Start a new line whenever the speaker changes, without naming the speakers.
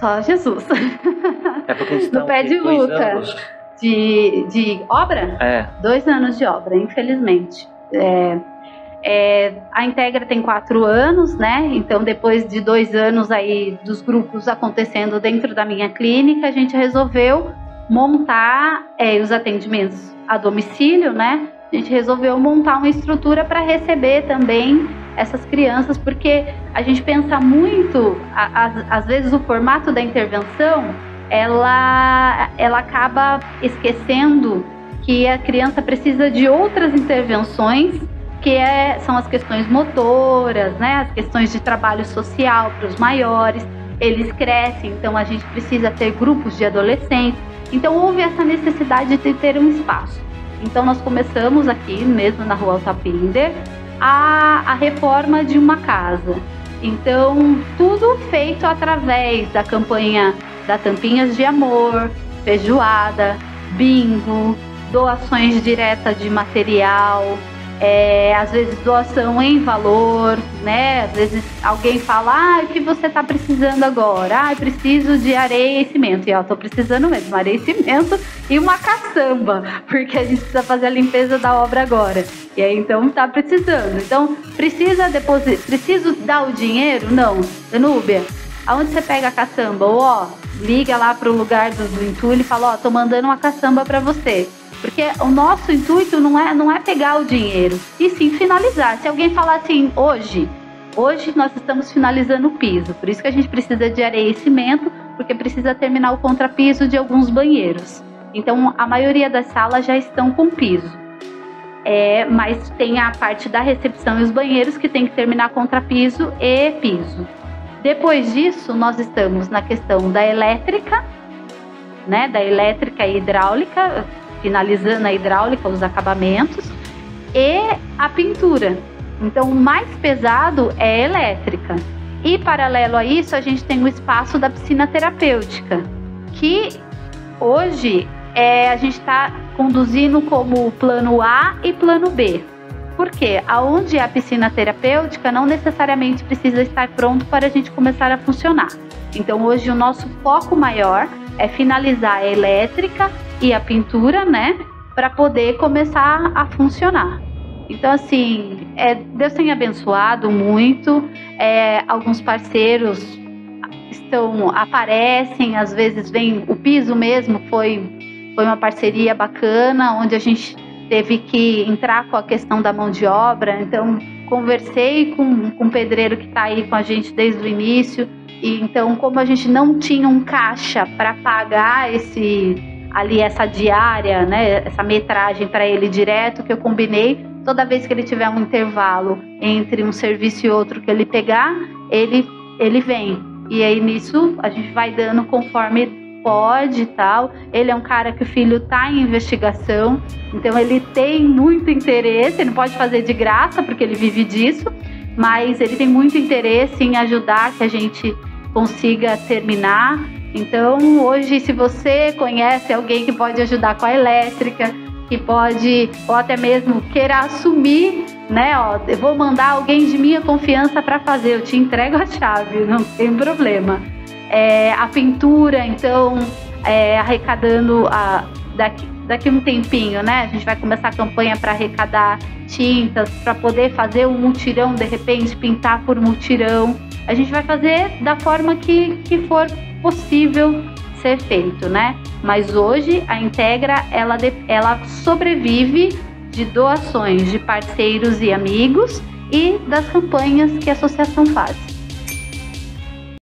Só Jesus.
É porque eles
no
estão
pé de luta. De, de obra?
É.
Dois anos de obra, infelizmente. É, é, a Integra tem quatro anos, né? Então, depois de dois anos aí dos grupos acontecendo dentro da minha clínica, a gente resolveu montar é, os atendimentos a domicílio, né? A gente resolveu montar uma estrutura para receber também essas crianças, porque a gente pensa muito, às vezes o formato da intervenção, ela, ela acaba esquecendo que a criança precisa de outras intervenções, que é- são as questões motoras, né, as questões de trabalho social para os maiores. Eles crescem, então a gente precisa ter grupos de adolescentes. Então houve essa necessidade de ter um espaço. Então nós começamos aqui mesmo na Rua Altapinder a, a reforma de uma casa. Então tudo feito através da campanha da Tampinhas de Amor, feijoada, bingo, doações diretas de material, é, às vezes doação em valor, né? Às vezes alguém fala, ah, o que você está precisando agora? Ah, eu preciso de areia e cimento. E eu estou precisando mesmo, areia e cimento e uma caçamba, porque a gente precisa fazer a limpeza da obra agora. E aí então tá precisando. Então, precisa depositar, preciso dar o dinheiro? Não. Danúbia, aonde você pega a caçamba? Ou ó, liga lá pro lugar do, do entulho e fala, ó, tô mandando uma caçamba para você. Porque o nosso intuito não é, não é pegar o dinheiro, e sim finalizar. Se alguém falar assim, hoje, hoje nós estamos finalizando o piso, por isso que a gente precisa de areia e cimento, porque precisa terminar o contrapiso de alguns banheiros. Então a maioria das salas já estão com piso. É, mas tem a parte da recepção e os banheiros que tem que terminar contrapiso e piso. Depois disso, nós estamos na questão da elétrica, né, da elétrica e hidráulica, finalizando a hidráulica, os acabamentos, e a pintura. Então, o mais pesado é elétrica. E paralelo a isso, a gente tem o espaço da piscina terapêutica, que hoje é, a gente está conduzindo como plano A e plano B. Por quê? Aonde é a piscina terapêutica não necessariamente precisa estar pronto para a gente começar a funcionar. Então hoje o nosso foco maior é finalizar a elétrica e a pintura, né, para poder começar a funcionar. Então assim, é, Deus tem abençoado muito. é, alguns parceiros estão aparecem, às vezes vem o piso mesmo foi foi uma parceria bacana onde a gente teve que entrar com a questão da mão de obra. Então, conversei com, com o pedreiro que está aí com a gente desde o início. E então, como a gente não tinha um caixa para pagar esse ali essa diária, né, essa metragem para ele direto, que eu combinei, toda vez que ele tiver um intervalo entre um serviço e outro que ele pegar, ele ele vem. E aí nisso a gente vai dando conforme pode e tal. Ele é um cara que o filho tá em investigação, então ele tem muito interesse, ele pode fazer de graça porque ele vive disso, mas ele tem muito interesse em ajudar que a gente consiga terminar. Então, hoje, se você conhece alguém que pode ajudar com a elétrica, que pode, ou até mesmo queira assumir, né? Ó, eu vou mandar alguém de minha confiança para fazer, eu te entrego a chave, não tem problema é, a pintura, então é, arrecadando a, daqui, daqui um tempinho, né? A gente vai começar a campanha para arrecadar tintas, para poder fazer um mutirão, de repente, pintar por mutirão. A gente vai fazer da forma que, que for possível ser feito, né? Mas hoje a Integra ela, ela sobrevive de doações de parceiros e amigos e das campanhas que a associação faz.